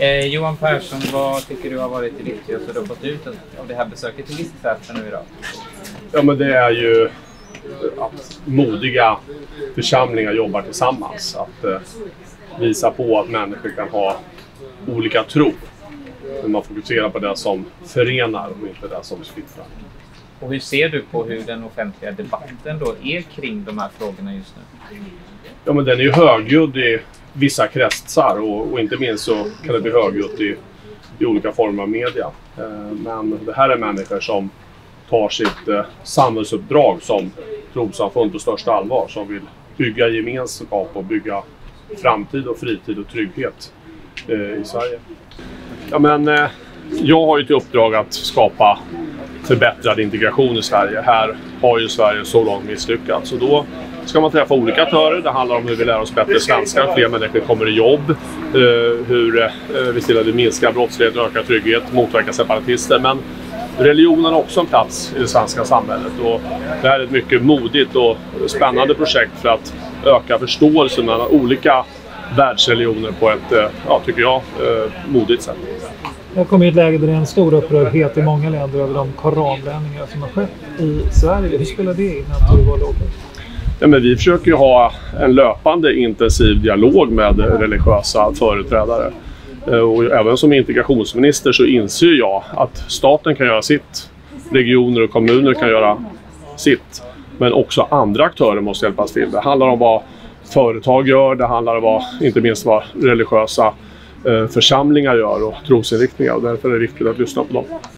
Eh, Johan Persson, vad tycker du har varit det viktigaste du har fått ut av det här besöket i Bisksätra nu idag? Ja, men det är ju att modiga församlingar jobbar tillsammans. Att eh, visa på att människor kan ha olika tro. Men man fokuserar på det som förenar och inte det som splittrar. Och hur ser du på hur den offentliga debatten då är kring de här frågorna just nu? Ja, men den är ju högljudd i vissa kretsar och, och inte minst så kan det bli högljutt i, i olika former av media. Eh, men det här är människor som tar sitt eh, samhällsuppdrag som trossamfund på största allvar. Som vill bygga gemenskap och bygga framtid och fritid och trygghet eh, i Sverige. Ja, men, eh, jag har ju till uppdrag att skapa förbättrad integration i Sverige. Här har ju Sverige så långt misslyckats. Och då ska man träffa olika aktörer. Det handlar om hur vi lär oss bättre svenska, fler människor kommer i jobb, eh, hur eh, vi ser till att vi minskar brottslighet, ökar trygghet, motverkar separatister. Men religionen har också en plats i det svenska samhället. Och det här är ett mycket modigt och spännande projekt för att öka förståelsen mellan olika världsreligioner på ett, eh, ja, tycker jag, modigt sätt. Det har kommit ett läge där det är en stor upprördhet i många länder över de koranbränningar som har skett i Sverige. Hur spelar det in att du var Ja, men vi försöker ju ha en löpande intensiv dialog med religiösa företrädare. Eh, och även som integrationsminister så inser jag att staten kan göra sitt. Regioner och kommuner kan göra sitt. Men också andra aktörer måste hjälpas till. Det handlar om vad företag gör, det handlar om vad, inte minst vad religiösa eh, församlingar gör och trosinriktningar. Och därför är det viktigt att lyssna på dem.